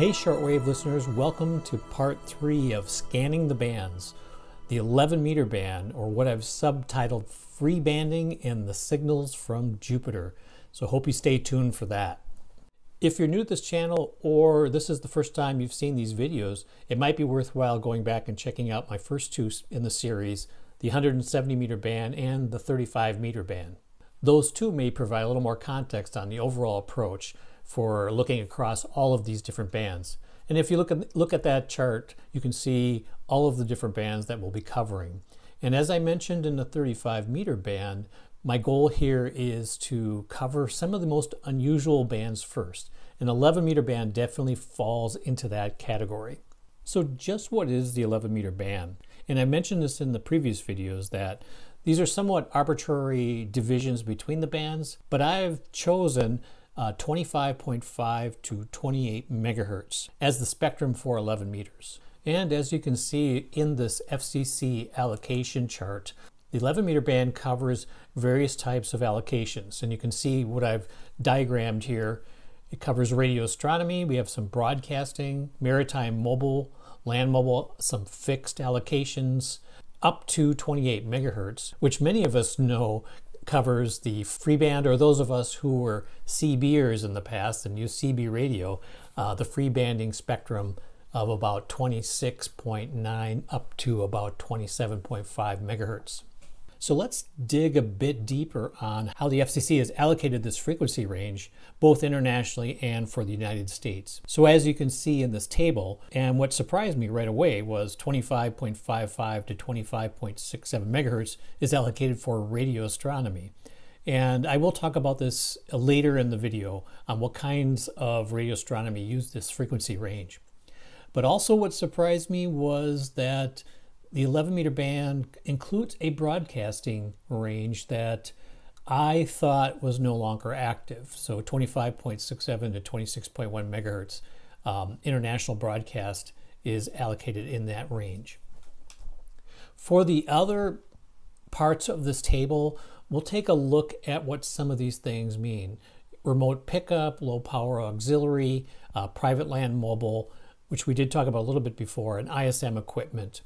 Hey, shortwave listeners, welcome to part three of Scanning the Bands, the 11 meter band, or what I've subtitled Free Banding and the Signals from Jupiter. So, hope you stay tuned for that. If you're new to this channel or this is the first time you've seen these videos, it might be worthwhile going back and checking out my first two in the series, the 170 meter band and the 35 meter band. Those two may provide a little more context on the overall approach for looking across all of these different bands. And if you look at, look at that chart, you can see all of the different bands that we'll be covering. And as I mentioned in the 35 meter band, my goal here is to cover some of the most unusual bands first. An 11 meter band definitely falls into that category. So just what is the 11 meter band? And I mentioned this in the previous videos that these are somewhat arbitrary divisions between the bands, but I've chosen uh, 25.5 to 28 megahertz as the spectrum for 11 meters. And as you can see in this FCC allocation chart, the 11 meter band covers various types of allocations. And you can see what I've diagrammed here. It covers radio astronomy, we have some broadcasting, maritime mobile, land mobile, some fixed allocations, up to 28 megahertz, which many of us know covers the free band, or those of us who were CBers in the past and used CB radio, uh, the free banding spectrum of about 26.9 up to about 27.5 megahertz. So let's dig a bit deeper on how the FCC has allocated this frequency range, both internationally and for the United States. So as you can see in this table, and what surprised me right away was 25.55 to 25.67 megahertz is allocated for radio astronomy. And I will talk about this later in the video on what kinds of radio astronomy use this frequency range. But also what surprised me was that the 11 meter band includes a broadcasting range that I thought was no longer active. So 25.67 to 26.1 megahertz um, international broadcast is allocated in that range. For the other parts of this table, we'll take a look at what some of these things mean. Remote pickup, low power auxiliary, uh, private land mobile, which we did talk about a little bit before, and ISM equipment.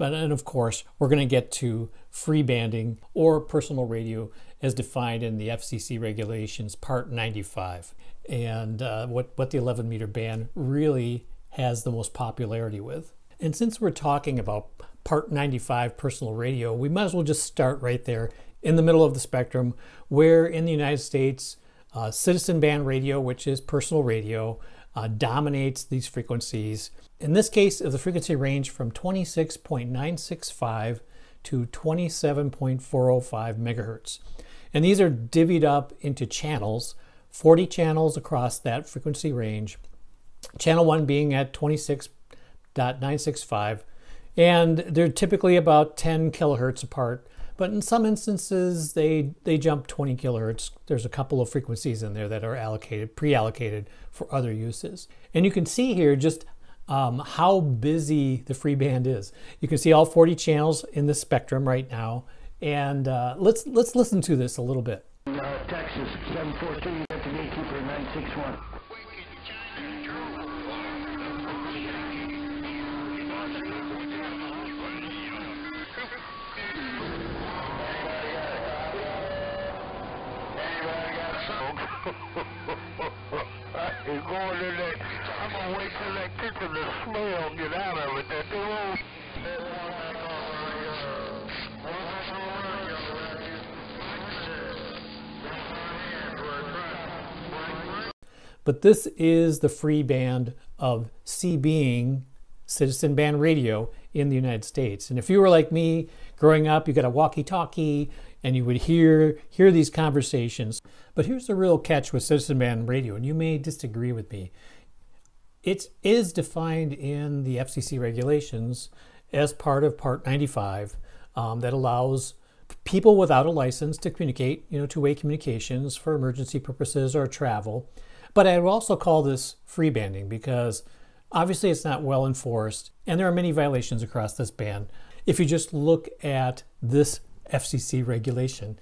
But and of course, we're going to get to free banding or personal radio as defined in the FCC regulations, Part 95, and uh, what, what the 11 meter band really has the most popularity with. And since we're talking about Part 95 personal radio, we might as well just start right there in the middle of the spectrum, where in the United States, uh, citizen band radio, which is personal radio, uh, dominates these frequencies. In this case, the frequency range from 26.965 to 27.405 megahertz. And these are divvied up into channels, 40 channels across that frequency range. Channel 1 being at 26.965, and they're typically about 10 kilohertz apart but in some instances they they jump 20 kilohertz. There's a couple of frequencies in there that are allocated pre-allocated for other uses. And you can see here just um, how busy the free band is. You can see all 40 channels in the spectrum right now. And uh, let's let's listen to this a little bit. Uh, Texas 742 got the gatekeeper 961 Going in. I'm gonna wait till that kitchen smell get out of it. That old But this is the free band of CBing citizen band radio in the United States. And if you were like me growing up, you got a walkie-talkie and you would hear hear these conversations. But here's the real catch with citizen band radio, and you may disagree with me. It is defined in the FCC regulations as part of Part 95 um, that allows people without a license to communicate, you know, two-way communications for emergency purposes or travel. But I would also call this free banding because obviously it's not well enforced and there are many violations across this band. If you just look at this FCC regulation,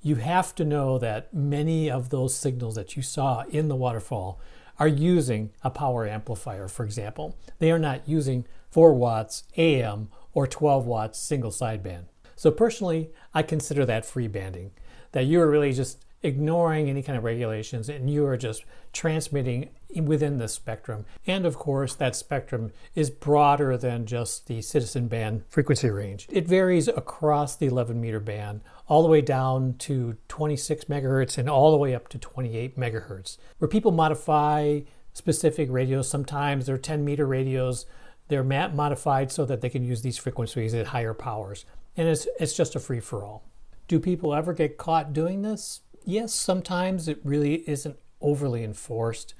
you have to know that many of those signals that you saw in the waterfall are using a power amplifier, for example. They are not using 4 watts AM or 12 watts single sideband. So personally, I consider that free banding, that you are really just ignoring any kind of regulations and you are just transmitting within the spectrum. And of course, that spectrum is broader than just the citizen band frequency range. It varies across the 11 meter band, all the way down to 26 megahertz and all the way up to 28 megahertz. Where people modify specific radios, sometimes they're 10 meter radios, they're modified so that they can use these frequencies at higher powers. And it's, it's just a free for all. Do people ever get caught doing this? Yes, sometimes it really isn't overly enforced.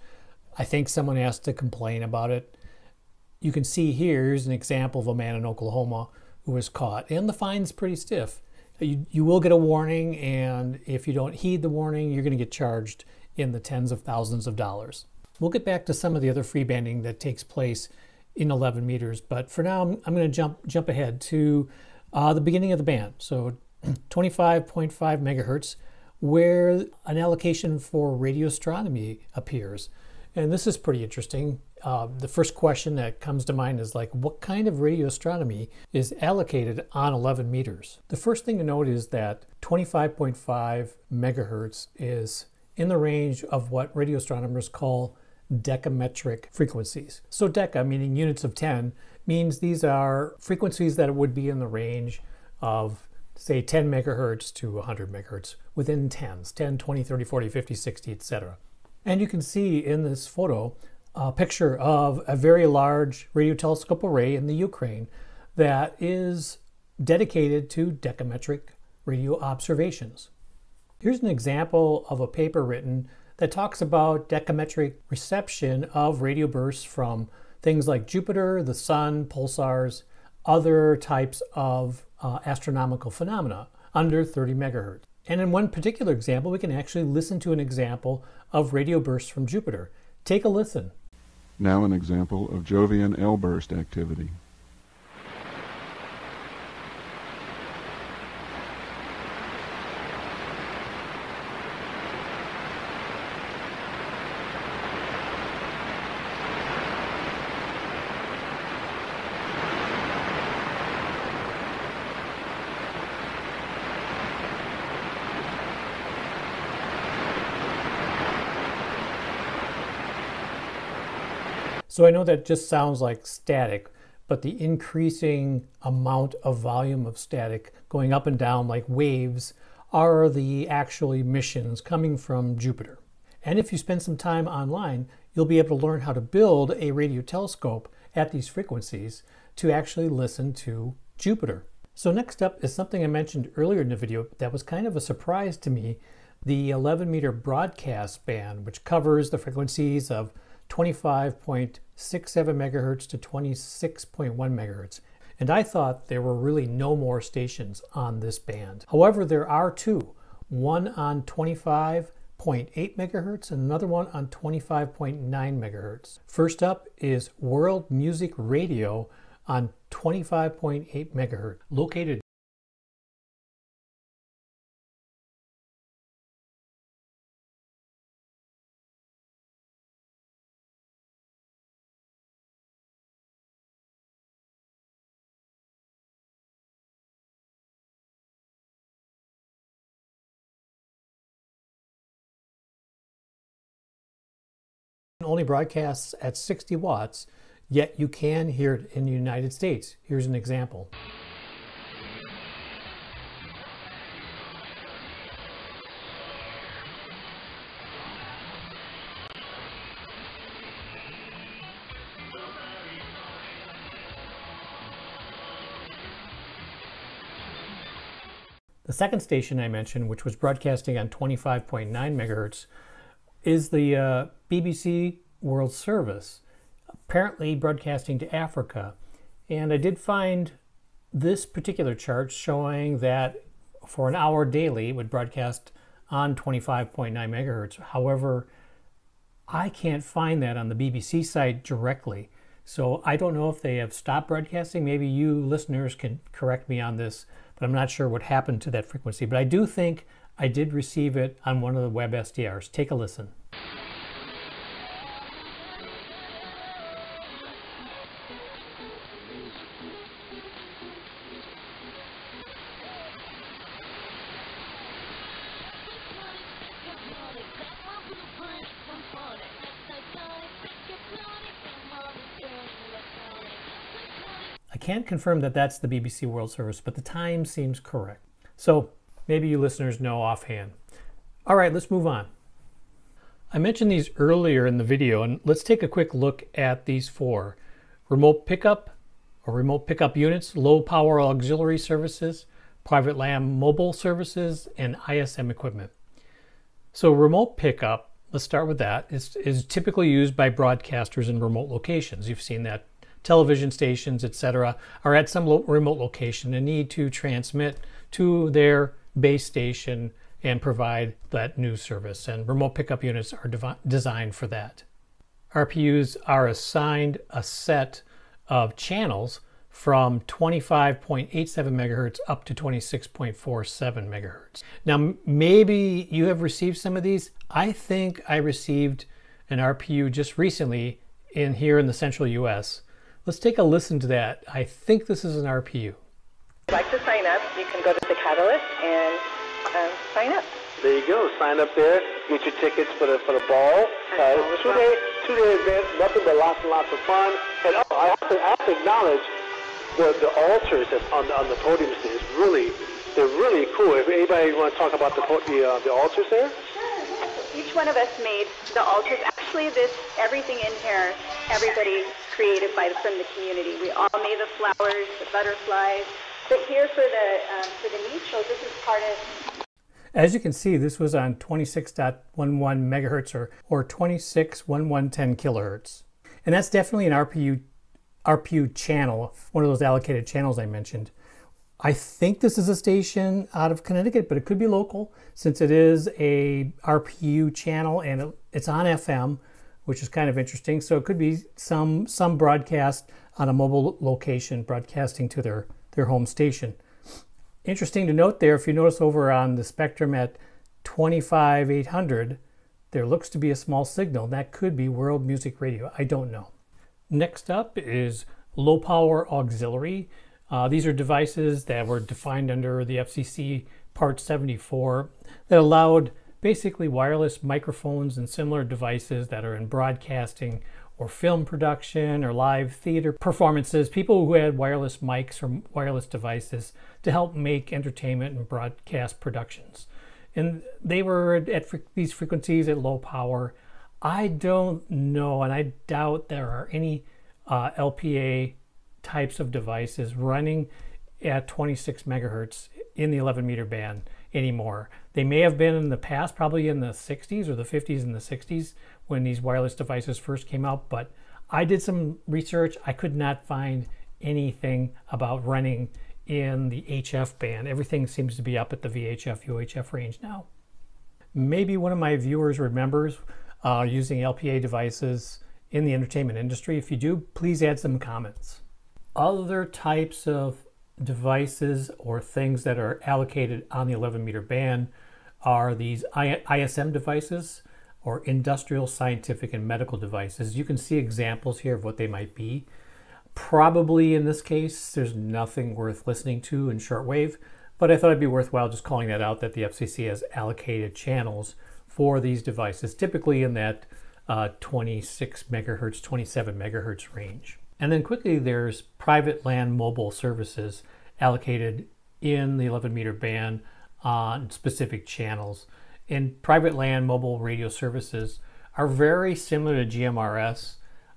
I think someone has to complain about it. You can see here, here's an example of a man in Oklahoma who was caught, and the fine's pretty stiff. You, you will get a warning, and if you don't heed the warning, you're going to get charged in the tens of thousands of dollars. We'll get back to some of the other free banding that takes place in 11 meters, but for now, I'm, I'm going to jump jump ahead to uh, the beginning of the band. So 25.5 megahertz where an allocation for radio astronomy appears. And this is pretty interesting. Uh, the first question that comes to mind is like, what kind of radio astronomy is allocated on 11 meters? The first thing to note is that 25.5 megahertz is in the range of what radio astronomers call decametric frequencies. So deca, meaning units of 10, means these are frequencies that would be in the range of say 10 megahertz to 100 megahertz within tens 10 20 30 40 50 60 etc and you can see in this photo a picture of a very large radio telescope array in the ukraine that is dedicated to decametric radio observations. Here's an example of a paper written that talks about decametric reception of radio bursts from things like jupiter the sun pulsars other types of uh, astronomical phenomena under 30 megahertz. And in one particular example, we can actually listen to an example of radio bursts from Jupiter. Take a listen. Now an example of Jovian L burst activity. So I know that just sounds like static, but the increasing amount of volume of static going up and down like waves are the actual emissions coming from Jupiter. And if you spend some time online, you'll be able to learn how to build a radio telescope at these frequencies to actually listen to Jupiter. So next up is something I mentioned earlier in the video that was kind of a surprise to me, the 11 meter broadcast band, which covers the frequencies of 25.67 megahertz to 26.1 megahertz. And I thought there were really no more stations on this band. However, there are two one on 25.8 megahertz and another one on 25.9 megahertz. First up is World Music Radio on 25.8 megahertz, located only broadcasts at 60 watts, yet you can hear it in the United States. Here's an example. The second station I mentioned, which was broadcasting on 25.9 megahertz, is the uh, BBC World Service, apparently broadcasting to Africa. And I did find this particular chart showing that for an hour daily it would broadcast on 25.9 megahertz. However, I can't find that on the BBC site directly. So I don't know if they have stopped broadcasting. Maybe you listeners can correct me on this, but I'm not sure what happened to that frequency. But I do think I did receive it on one of the web SDRs. Take a listen. Can't confirm that that's the BBC World Service, but the time seems correct. So maybe you listeners know offhand. All right, let's move on. I mentioned these earlier in the video, and let's take a quick look at these four remote pickup or remote pickup units, low power auxiliary services, private land mobile services, and ISM equipment. So, remote pickup, let's start with that, is, is typically used by broadcasters in remote locations. You've seen that television stations, etc., are at some lo- remote location and need to transmit to their base station and provide that news service. And remote pickup units are designed for that. RPUs are assigned a set of channels from 25.87 megahertz up to 26.47 megahertz. Now, maybe you have received some of these. I think I received an RPU just recently in here in the central US. Let's take a listen to that. I think this is an RPU. If you'd like to sign up, you can go to the Catalyst and um, sign up. There you go. Sign up there. Get your tickets for the for the ball. Uh, two day two day event. Nothing but lots and lots of fun. And oh, I have to, I have to acknowledge the the altars that's on the, on the podium is really they're really cool. If anybody want to talk about the the uh, the altars there. Each one of us made the altars. Actually, this everything in here, everybody created by from the community. We all made the flowers, the butterflies. But here for the um, for the neutral, this is part of As you can see, this was on 26.11 megahertz or, or 26.1110 kilohertz. And that's definitely an RPU, RPU channel, one of those allocated channels I mentioned. I think this is a station out of Connecticut, but it could be local since it is a RPU channel and it, it's on FM, which is kind of interesting. So it could be some some broadcast on a mobile location broadcasting to their, their home station. Interesting to note there, if you notice over on the spectrum at 25800, there looks to be a small signal. That could be World Music Radio. I don't know. Next up is low power auxiliary. Uh, these are devices that were defined under the FCC Part 74 that allowed basically wireless microphones and similar devices that are in broadcasting or film production or live theater performances, people who had wireless mics or wireless devices to help make entertainment and broadcast productions. And they were at fre- these frequencies at low power. I don't know, and I doubt there are any uh, LPA types of devices running at 26 megahertz in the 11 meter band anymore. They may have been in the past, probably in the 60s or the 50s and the 60s when these wireless devices first came out, but I did some research. I could not find anything about running in the HF band. Everything seems to be up at the VHF, UHF range now. Maybe one of my viewers remembers uh, using LPA devices in the entertainment industry. If you do, please add some comments. Other types of devices or things that are allocated on the 11 meter band are these ISM devices or industrial, scientific, and medical devices. You can see examples here of what they might be. Probably in this case, there's nothing worth listening to in shortwave, but I thought it'd be worthwhile just calling that out that the FCC has allocated channels for these devices, typically in that uh, 26 megahertz, 27 megahertz range. And then quickly, there's private land mobile services allocated in the 11 meter band on specific channels. And private land mobile radio services are very similar to GMRS,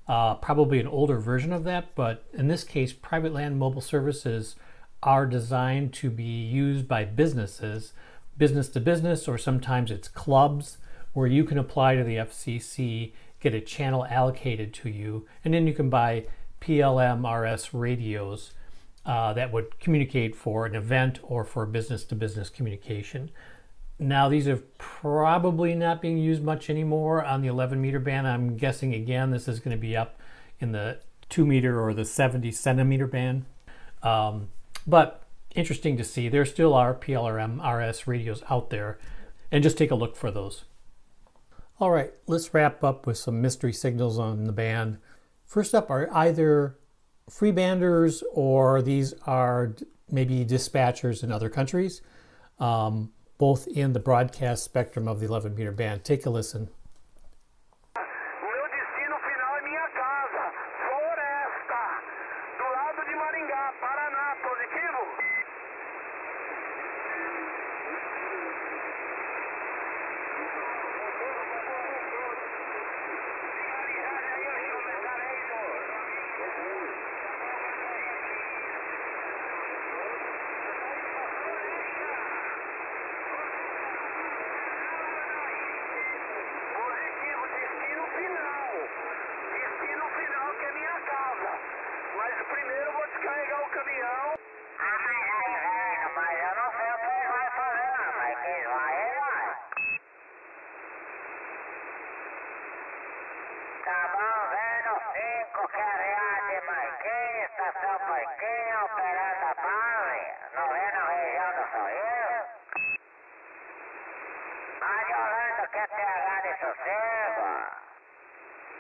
uh, probably an older version of that, but in this case, private land mobile services are designed to be used by businesses, business to business, or sometimes it's clubs where you can apply to the FCC, get a channel allocated to you, and then you can buy PLM RS radios uh, that would communicate for an event or for business to business communication. Now, these are probably not being used much anymore on the 11 meter band. I'm guessing again this is going to be up in the 2 meter or the 70 centimeter band. Um, but interesting to see. There still are PLRM RS radios out there, and just take a look for those. All right, let's wrap up with some mystery signals on the band. First up are either freebanders or these are maybe dispatchers in other countries, um, both in the broadcast spectrum of the 11 meter band. Take a listen.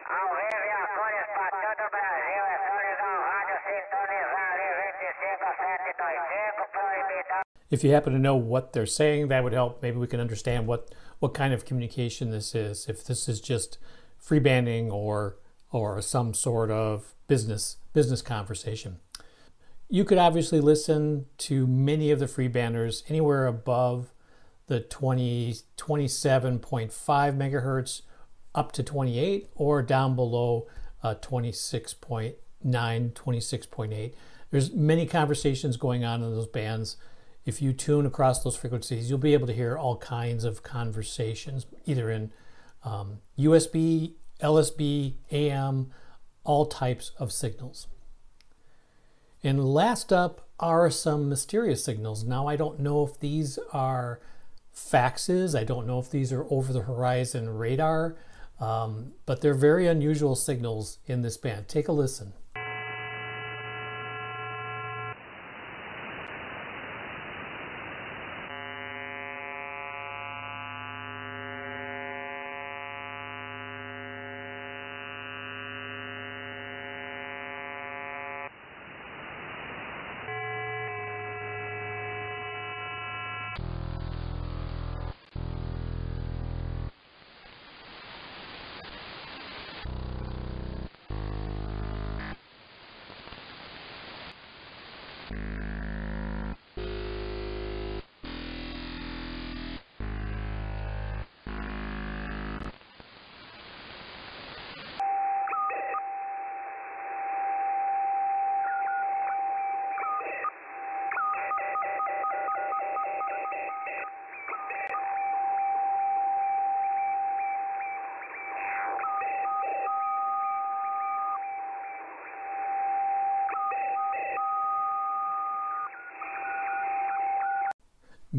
Ao vivo e a cores o Brasil, é rádio, sintonizar ali 25725, proibidão. If you happen to know what they're saying, that would help. Maybe we can understand what, what kind of communication this is. If this is just free banding or or some sort of business business conversation. You could obviously listen to many of the free banders anywhere above the 20, 27.5 megahertz up to 28 or down below uh, 26.9, 26.8. There's many conversations going on in those bands. If you tune across those frequencies, you'll be able to hear all kinds of conversations, either in um, USB, LSB, AM, all types of signals. And last up are some mysterious signals. Now, I don't know if these are faxes, I don't know if these are over the horizon radar, um, but they're very unusual signals in this band. Take a listen.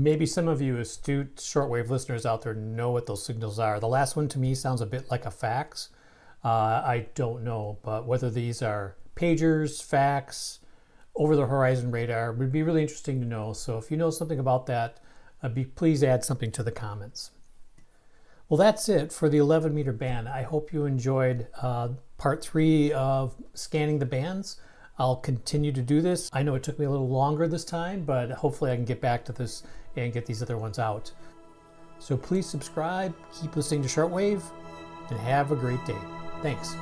Maybe some of you astute shortwave listeners out there know what those signals are. The last one to me sounds a bit like a fax. Uh, I don't know, but whether these are pagers, fax, over the horizon radar would be really interesting to know. So if you know something about that, uh, be, please add something to the comments. Well, that's it for the 11 meter band. I hope you enjoyed uh, part three of scanning the bands. I'll continue to do this. I know it took me a little longer this time, but hopefully I can get back to this and get these other ones out. So please subscribe, keep listening to Shortwave, and have a great day. Thanks.